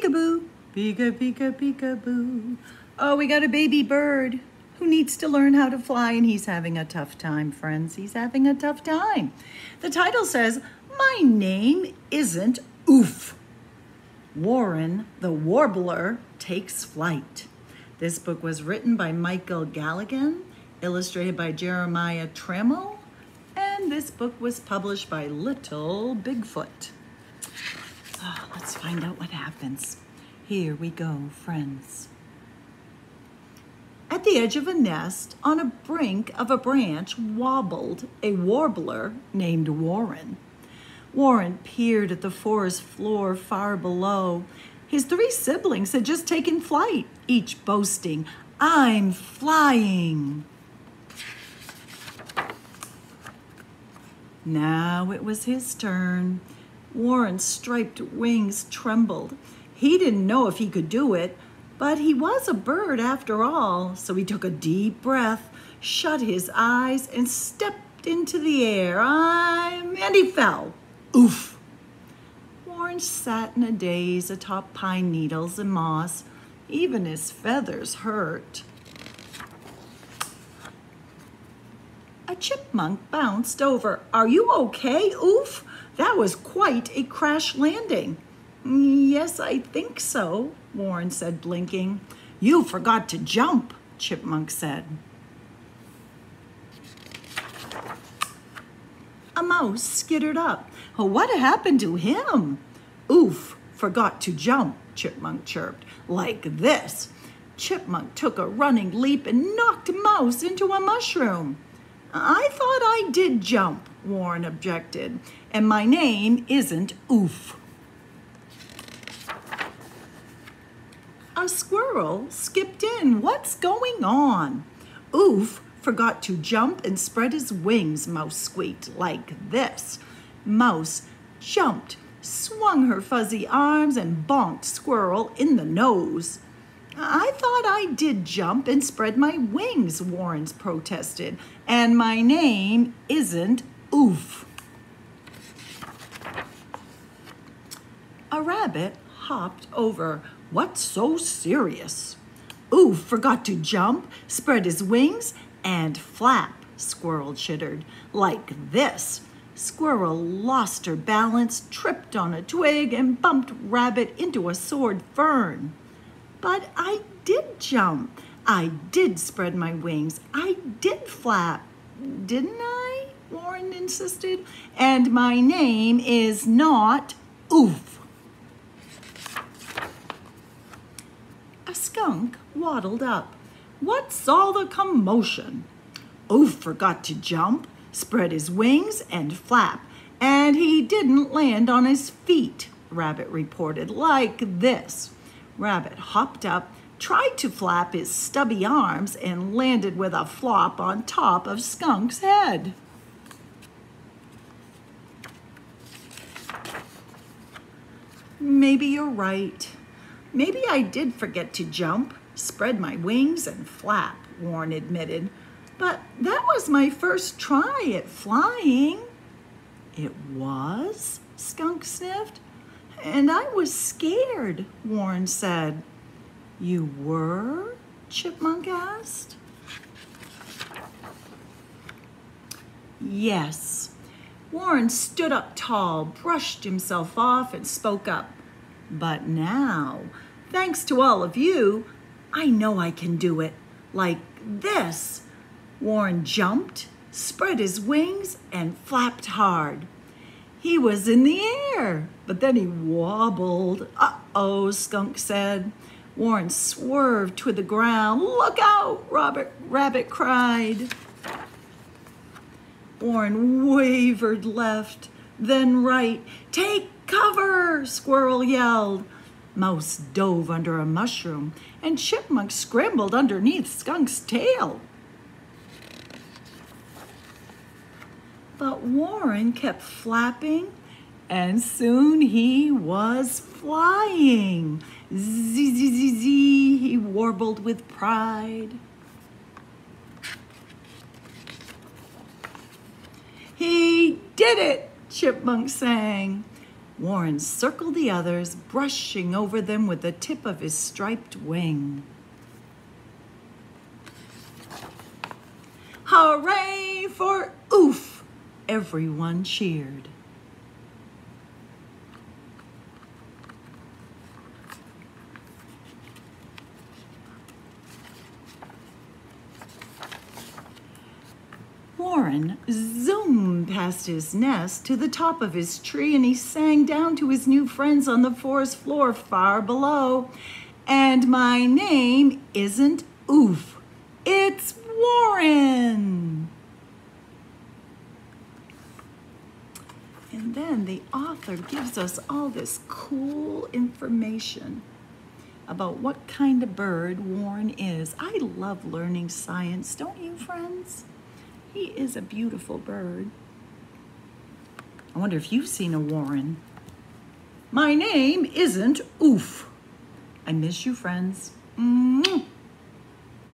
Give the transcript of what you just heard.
Peekaboo, peeka, peeka, peekaboo. Oh, we got a baby bird who needs to learn how to fly, and he's having a tough time, friends. He's having a tough time. The title says, My name isn't Oof. Warren the Warbler Takes Flight. This book was written by Michael Galligan, illustrated by Jeremiah Trammell, and this book was published by Little Bigfoot. Find out what happens. Here we go, friends. At the edge of a nest, on a brink of a branch, wobbled a warbler named Warren. Warren peered at the forest floor far below. His three siblings had just taken flight, each boasting, I'm flying. Now it was his turn. Warren's striped wings trembled. He didn't know if he could do it, but he was a bird after all, so he took a deep breath, shut his eyes, and stepped into the air. I'm, and he fell. Oof! Warren sat in a daze atop pine needles and moss. Even his feathers hurt. A chipmunk bounced over. Are you okay? Oof! That was quite a crash landing. Yes, I think so, Warren said, blinking. You forgot to jump, Chipmunk said. A mouse skittered up. Oh, what happened to him? Oof, forgot to jump, Chipmunk chirped. Like this. Chipmunk took a running leap and knocked Mouse into a mushroom. I thought I did jump, Warren objected, and my name isn't Oof. A squirrel skipped in. What's going on? Oof forgot to jump and spread his wings, Mouse squeaked, like this. Mouse jumped, swung her fuzzy arms, and bonked Squirrel in the nose. I thought I did jump and spread my wings, Warrens protested, and my name isn't Oof. A rabbit hopped over. What's so serious? Oof forgot to jump, spread his wings, and flap, Squirrel chittered, like this. Squirrel lost her balance, tripped on a twig, and bumped Rabbit into a sword fern. But I did jump. I did spread my wings. I did flap. Didn't I? Warren insisted. And my name is not Oof. A skunk waddled up. What's all the commotion? Oof forgot to jump, spread his wings, and flap, and he didn't land on his feet, Rabbit reported, like this. Rabbit hopped up, tried to flap his stubby arms, and landed with a flop on top of Skunk's head. Maybe you're right. Maybe I did forget to jump, spread my wings, and flap, Warren admitted. But that was my first try at flying. It was? Skunk sniffed. And I was scared, Warren said. You were? Chipmunk asked. Yes. Warren stood up tall, brushed himself off, and spoke up. But now, thanks to all of you, I know I can do it. Like this. Warren jumped, spread his wings, and flapped hard. He was in the air, but then he wobbled. Uh-oh, Skunk said. Warren swerved to the ground. Look out, Robert Rabbit cried. Warren wavered left, then right. Take cover, Squirrel yelled. Mouse dove under a mushroom, and Chipmunk scrambled underneath Skunk's tail. But Warren kept flapping, and soon he was flying. Zee, zee, zee, zee, he warbled with pride. He did it, Chipmunk sang. Warren circled the others, brushing over them with the tip of his striped wing. Hooray for Oof! Everyone cheered. Warren zoomed past his nest to the top of his tree and he sang down to his new friends on the forest floor far below. And my name isn't Oof, it's Warren. And then the author gives us all this cool information about what kind of bird Warren is. I love learning science, don't you, friends? He is a beautiful bird. I wonder if you've seen a Warren. My name isn't Oof. I miss you, friends. Mwah.